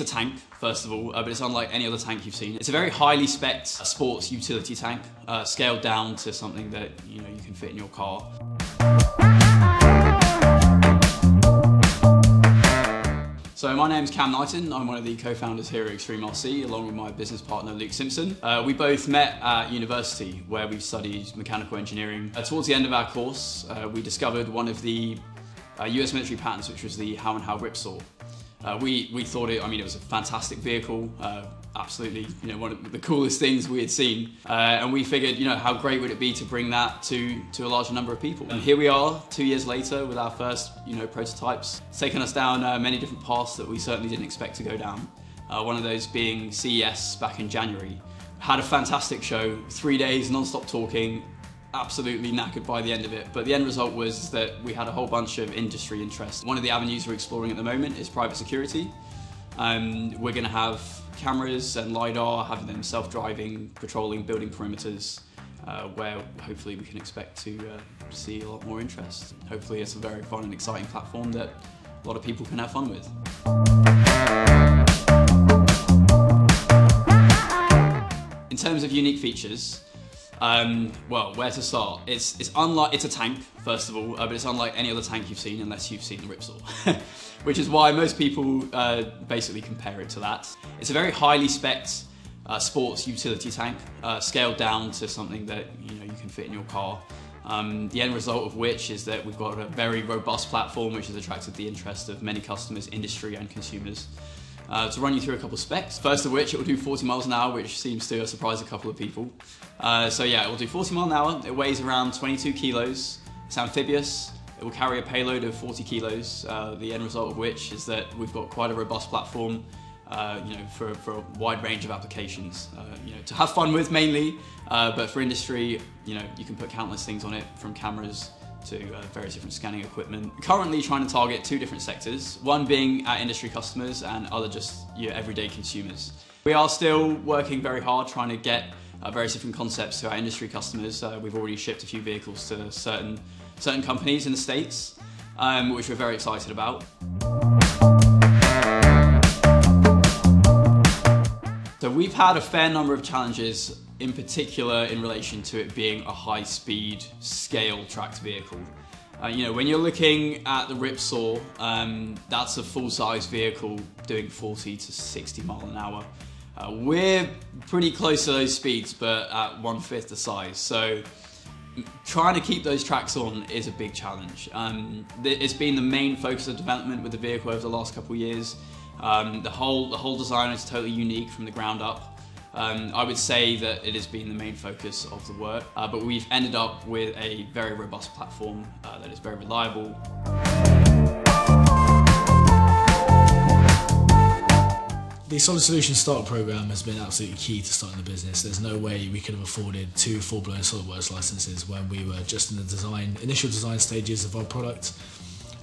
it's a tank, first of all, uh, but it's unlike any other tank you've seen. It's a very highly spec sports utility tank, uh, scaled down to something that you know you can fit in your car. So my name's Cam Knighton. I'm one of the co-founders here at Xtreme RC, along with my business partner Luke Simpson. Uh, we both met at university where we studied mechanical engineering. Uh, towards the end of our course, uh, we discovered one of the US uh, military patents, which was the Howe and Howe Ripsaw. Uh, we, we thought it, I mean, it was a fantastic vehicle, uh, absolutely, you know, one of the coolest things we had seen. Uh, and we figured, you know, how great would it be to bring that to, to a larger number of people. And here we are, two years later, with our first, you know, prototypes. It's taken us down uh, many different paths that we certainly didn't expect to go down. Uh, one of those being CES back in January. Had a fantastic show, three days non-stop talking, absolutely knackered by the end of it. But the end result was that we had a whole bunch of industry interest. One of the avenues we're exploring at the moment is private security. Um, we're going to have cameras and LiDAR, having them self-driving, patrolling building perimeters, uh, where hopefully we can expect to uh, see a lot more interest. Hopefully it's a very fun and exciting platform that a lot of people can have fun with. In terms of unique features, um, well, where to start? It's it's unlike it's a tank first of all, uh, but it's unlike any other tank you've seen unless you've seen the Ripsaw, which is why most people uh, basically compare it to that. It's a very highly specced uh, sports utility tank, uh, scaled down to something that you know you can fit in your car. Um, the end result of which is that we've got a very robust platform which has attracted the interest of many customers, industry and consumers uh, to run you through a couple of specs. First of which, it will do 40 miles an hour, which seems to surprise a couple of people. Uh, so yeah, it will do 40 miles an hour. It weighs around 22 kilos. It's amphibious. It will carry a payload of 40 kilos. Uh, the end result of which is that we've got quite a robust platform. Uh, you know, for, for a wide range of applications, uh, you know, to have fun with mainly, uh, but for industry, you know, you can put countless things on it, from cameras to uh, various different scanning equipment. Currently trying to target two different sectors, one being our industry customers and other just your everyday consumers. We are still working very hard trying to get uh, various different concepts to our industry customers. Uh, we've already shipped a few vehicles to certain, certain companies in the States, um, which we're very excited about. We've had a fair number of challenges in particular in relation to it being a high speed scale tracked vehicle. Uh, you know, when you're looking at the Ripsaw, um, that's a full size vehicle doing 40 to 60 mile an hour. Uh, we're pretty close to those speeds, but at one fifth the size. So trying to keep those tracks on is a big challenge. Um, it's been the main focus of development with the vehicle over the last couple of years. Um, the whole the whole design is totally unique from the ground up. Um, I would say that it has been the main focus of the work, uh, but we've ended up with a very robust platform uh, that is very reliable. The Solid Solutions Startup Program has been absolutely key to starting the business. There's no way we could have afforded two full-blown SolidWorks licenses when we were just in the design, initial design stages of our product.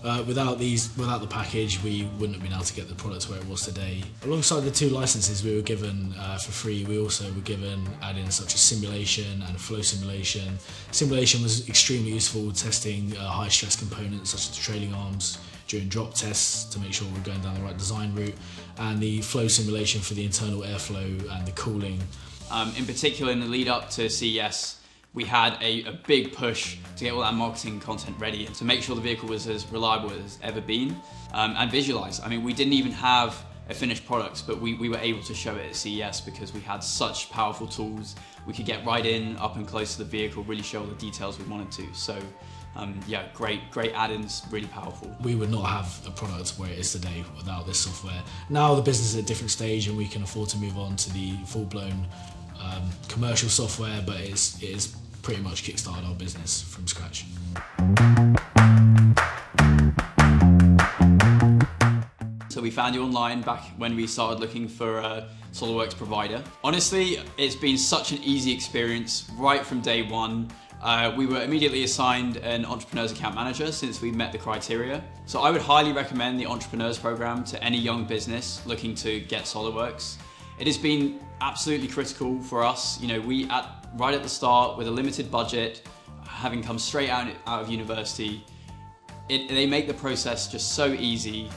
Uh, without these, without the package, we wouldn't have been able to get the product where it was today. Alongside the two licenses we were given uh, for free, we also were given add-ins such as simulation and flow simulation. Simulation was extremely useful testing uh, high stress components such as trailing arms during drop tests to make sure we're going down the right design route, and the flow simulation for the internal airflow and the cooling. Um, in particular, in the lead up to CES, we had a, a, big push to get all that marketing content ready and to make sure the vehicle was as reliable as ever been um, and visualize. I mean, we didn't even have a finished product, but we, we were able to show it at CES because we had such powerful tools. We could get right in, up and close to the vehicle, really show all the details we wanted to. So um, yeah, great, great add-ins, really powerful. We would not have a product where it is today without this software. Now the business is at a different stage and we can afford to move on to the full-blown um, commercial software, but it is, it is pretty much kickstarted our business from scratch. So we found you online back when we started looking for a SolidWorks provider. Honestly, it's been such an easy experience right from day one. Uh, we were immediately assigned an Entrepreneurs Account Manager since we met the criteria. So I would highly recommend the Entrepreneurs Program to any young business looking to get SolidWorks. It has been absolutely critical for us. You know, we at right at the start with a limited budget, having come straight out, out of university, it, they make the process just so easy.